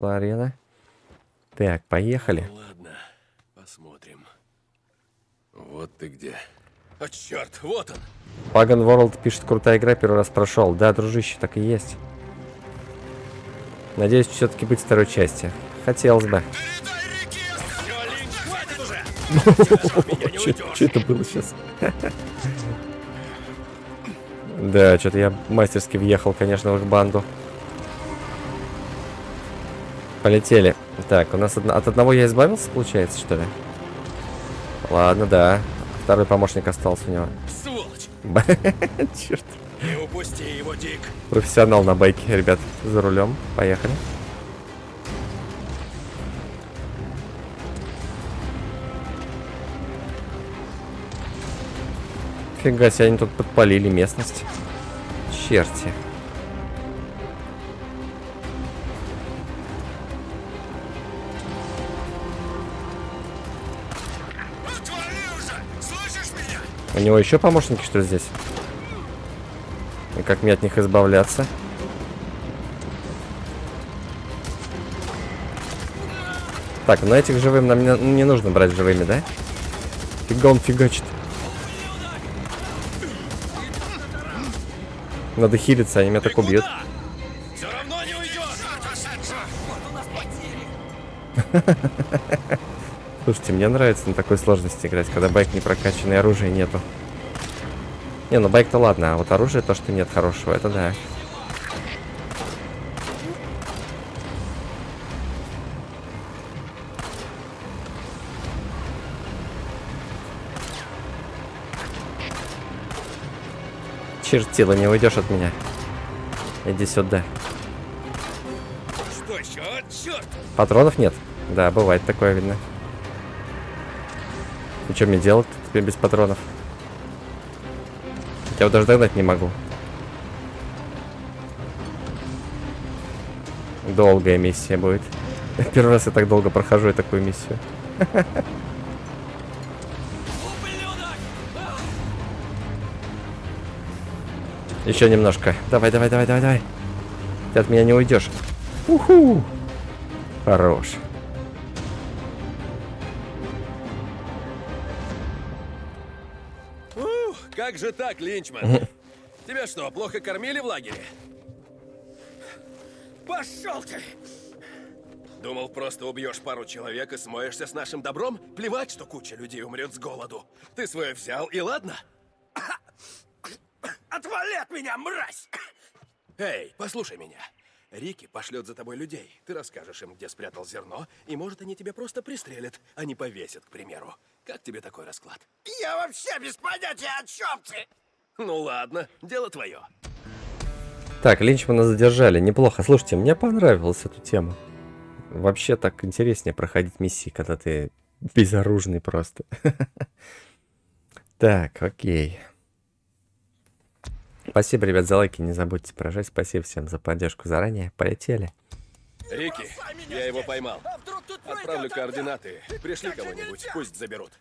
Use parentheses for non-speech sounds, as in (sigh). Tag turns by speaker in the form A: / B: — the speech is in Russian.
A: Арена. Так, поехали.
B: Ну ладно, посмотрим. Вот ты где. А черт, вот он.
A: Pagan World пишет, крутая игра, первый раз прошел. Да, дружище, так и есть. Надеюсь, все-таки быть второй части. Хотелось бы. Что (laughs) это было сейчас? (laughs) Да, что-то я мастерски въехал, конечно, в их банду. Полетели. Так, у нас одно- от одного я избавился, получается, что ли? Ладно, да. Второй помощник остался у него.
B: Сволочь! (laughs)
A: Черт.
B: Не упусти его, Дик.
A: Профессионал на байке, ребят. За рулем. Поехали. Фига себе, они тут подпалили местность. Черти. У него еще помощники, что ли, здесь? И как мне от них избавляться? Так, ну этих живым нам не, не нужно брать живыми, да? Фига он фигачит. Надо хилиться, они меня так убьют. (laughs) Слушайте, мне нравится на такой сложности играть, когда байк не прокачанный, оружия нету. Не, ну байк-то ладно, а вот оружие то, что нет хорошего, это да. Чертила, не уйдешь от меня. Иди сюда.
B: Что еще? Черт!
A: Патронов нет? Да, бывает такое, видно. И что мне делать теперь без патронов? Я его даже догнать не могу. Долгая миссия будет. (laughs) Первый раз я так долго прохожу такую миссию. (laughs) Еще немножко. Давай, давай, давай, давай, давай. Ты от меня не уйдешь. Уху. Хорош.
B: Как же так, Линчман? Тебя что, плохо кормили в лагере? Пошел ты! Думал, просто убьешь пару человек и смоешься с нашим добром? Плевать, что куча людей умрет с голоду. Ты свое взял, и ладно? Отвали от меня, мразь! Эй, послушай меня. Рики пошлет за тобой людей. Ты расскажешь им, где спрятал зерно, и, может, они тебя просто пристрелят, а не повесят, к примеру. Как тебе такой расклад?
C: Я вообще без понятия, о чем ты.
B: Ну ладно, дело твое.
A: Так, Линчмана задержали. Неплохо. Слушайте, мне понравилась эту тему. Вообще так интереснее проходить миссии, когда ты безоружный просто. (laughs) Так, окей. Спасибо, ребят, за лайки. Не забудьте прожать. Спасибо всем за поддержку заранее. Полетели.
B: Рики, я его поймал. Отправлю координаты. Пришли кого-нибудь, пусть заберут.